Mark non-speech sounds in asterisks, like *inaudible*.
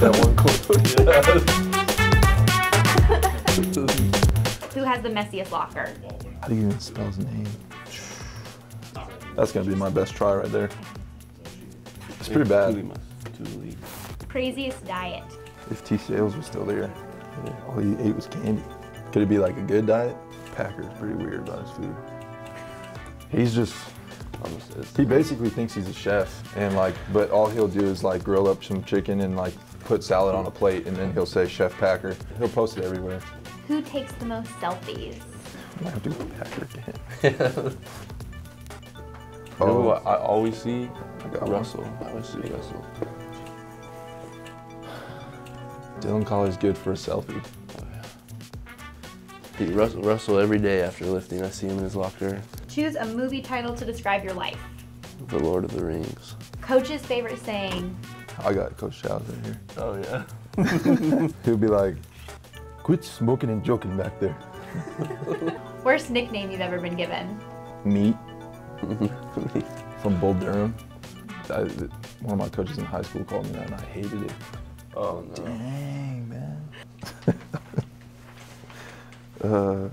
that one quote. *laughs* Who has the messiest locker? How do you even spell his name? That's gonna be my best try right there. It's pretty bad. Craziest diet? If T Sales was still there, all he ate was candy. Could it be like a good diet? Packer's pretty weird about his food. He's just, he basically thinks he's a chef, and like, but all he'll do is like grill up some chicken and like put salad on a plate, and then he'll say Chef Packer. He'll post it everywhere. Who takes the most selfies? I have to go Packer again. You know Oh. what I always see? I got one. Russell. I always see Russell. Dylan Collar's good for a selfie. He, Russell, Russell every day after lifting, I see him in his locker. Choose a movie title to describe your life. The Lord of the Rings. Coach's favorite saying? I got Coach Chow's right here. Oh yeah. *laughs* He'll be like, quit smoking and joking back there. *laughs* Worst nickname you've ever been given? Meat *laughs* from Bull Durham. I, one of my coaches in high school called me that and I hated it. Oh no. Dang, man. uh,